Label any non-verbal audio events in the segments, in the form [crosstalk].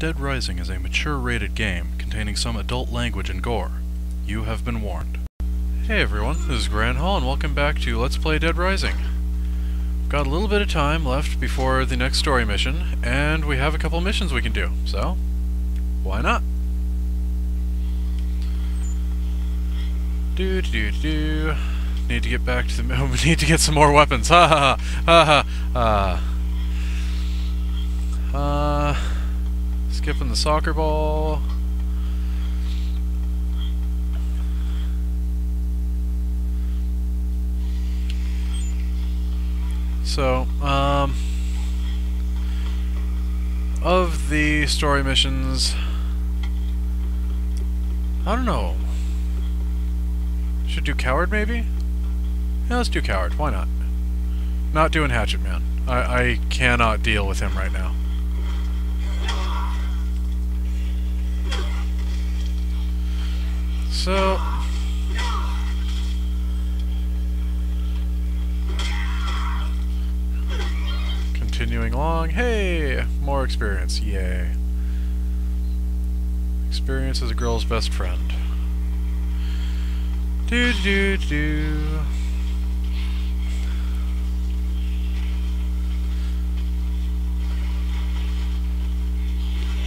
Dead Rising is a mature-rated game containing some adult language and gore. You have been warned. Hey everyone, this is Greonhal and welcome back to Let's Play Dead Rising. Got a little bit of time left before the next story mission, and we have a couple missions we can do, so why not? Do do do. Need to get back to the. [laughs] We need to get some more weapons. Ha ha ha ha ha. Uh, skipping the soccer ball. So, um, of the story missions, I don't know. Should do Coward, maybe? Yeah, let's do Coward. Why not? Not doing Hatchet Man. I, I cannot deal with him right now. So... Continuing along. Hey! More experience. Yay. Experience is a girl's best friend. Do do do.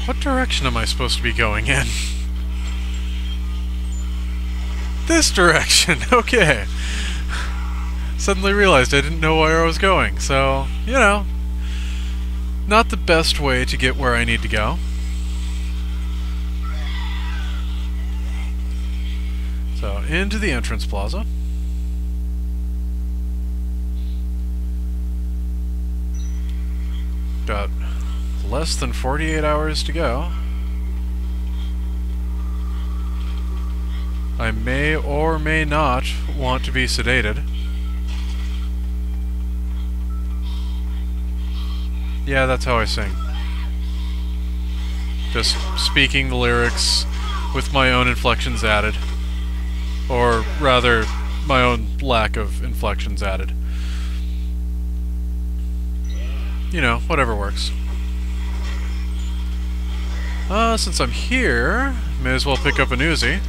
What direction am I supposed to be going in? [laughs] this direction, [laughs] okay. Suddenly realized I didn't know where I was going, so, you know, not the best way to get where I need to go. So, into the entrance plaza. Got less than 48 hours to go. I may or may not want to be sedated. Yeah, that's how I sing. Just speaking the lyrics with my own inflections added. Or rather, my own lack of inflections added. You know, whatever works. Uh, since I'm here, may as well pick up an Uzi.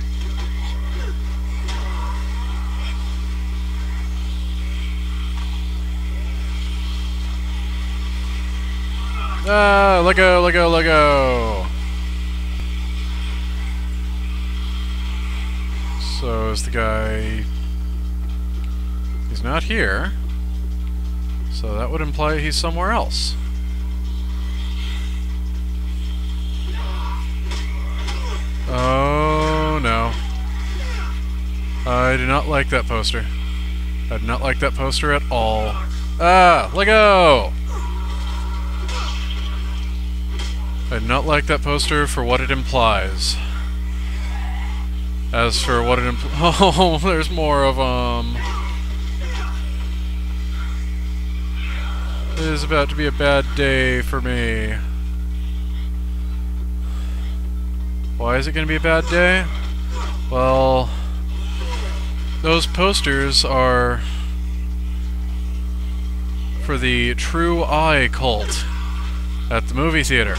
Ah, let go, let go, let go! So is the guy... He's not here. So that would imply he's somewhere else. Oh no. I do not like that poster. I do not like that poster at all. Ah, let go! I do not like that poster for what it implies. As for what it implies... [laughs] Oh, there's more of, um... It is about to be a bad day for me. Why is it going to be a bad day? Well, those posters are for the True Eye cult at the movie theater.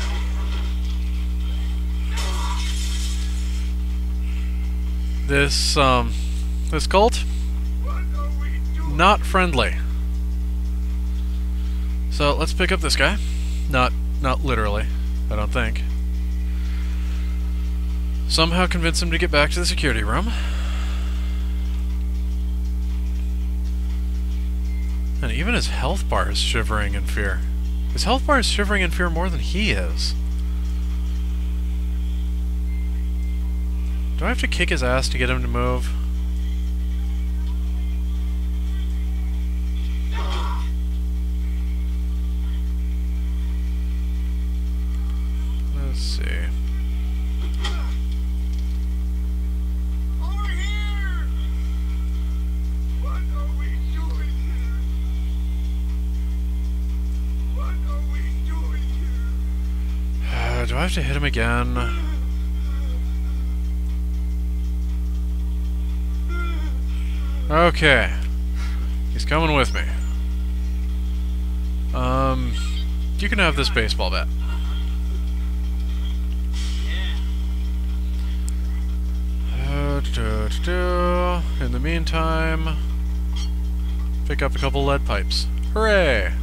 This, um, this cult? Not friendly. So let's pick up this guy. Not, not literally, I don't think. Somehow convince him to get back to the security room. And even his health bar is shivering in fear. His health bar is shivering in fear more than he is. Do I have to kick his ass to get him to move? Let's see. Do I have to hit him again? Okay. He's coming with me. Um, you can have this baseball bat. Uh, in the meantime, pick up a couple lead pipes. Hooray!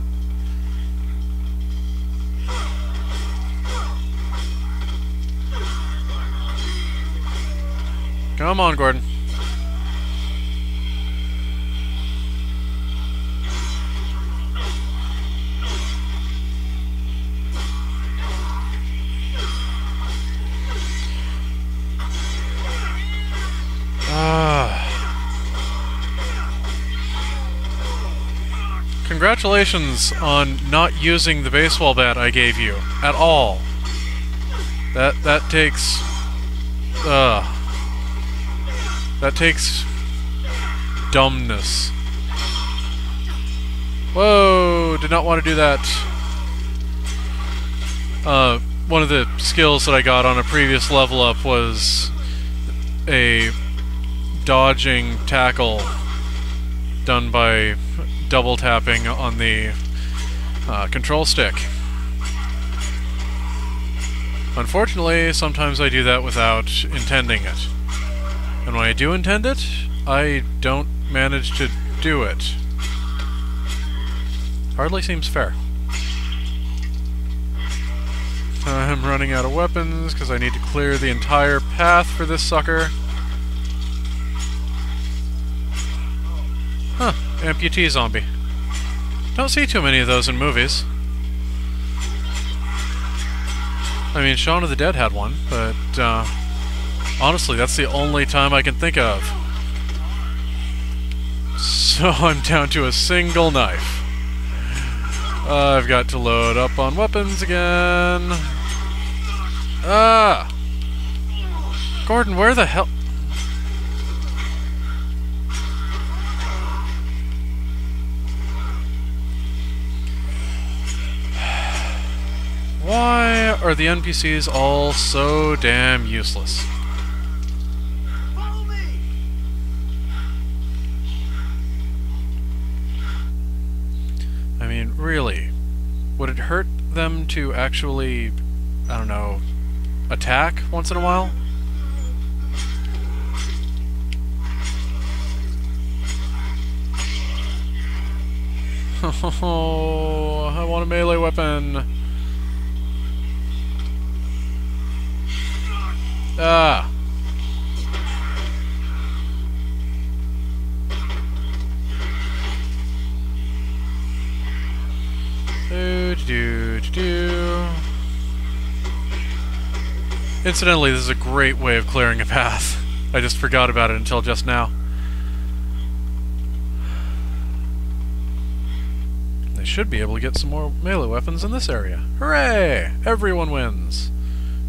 Come on, Gordon. Congratulations on not using the baseball bat I gave you at all. That that takes uh that takes dumbness. Whoa, did not want to do that. Uh one of the skills that I got on a previous level up was a dodging tackle done by double tapping on the uh, control stick. Unfortunately, sometimes I do that without intending it. And when I do intend it, I don't manage to do it. Hardly seems fair. I'm running out of weapons because I need to clear the entire path for this sucker. Amputee zombie. Don't see too many of those in movies. I mean, Shaun of the Dead had one, but uh, honestly, that's the only time I can think of. So [laughs] I'm down to a single knife. I've got to load up on weapons again. Ah! Gordon, where the hell... Why are the NPCs all so damn useless? I mean, really, would it hurt them to actually, I don't know, attack once in a while? [laughs] Oh, I want a melee weapon. Ah. Do, do, do. Incidentally, this is a great way of clearing a path. I just forgot about it until just now. They should be able to get some more melee weapons in this area. Hooray! Everyone wins!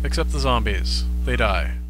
Except the zombies. They die.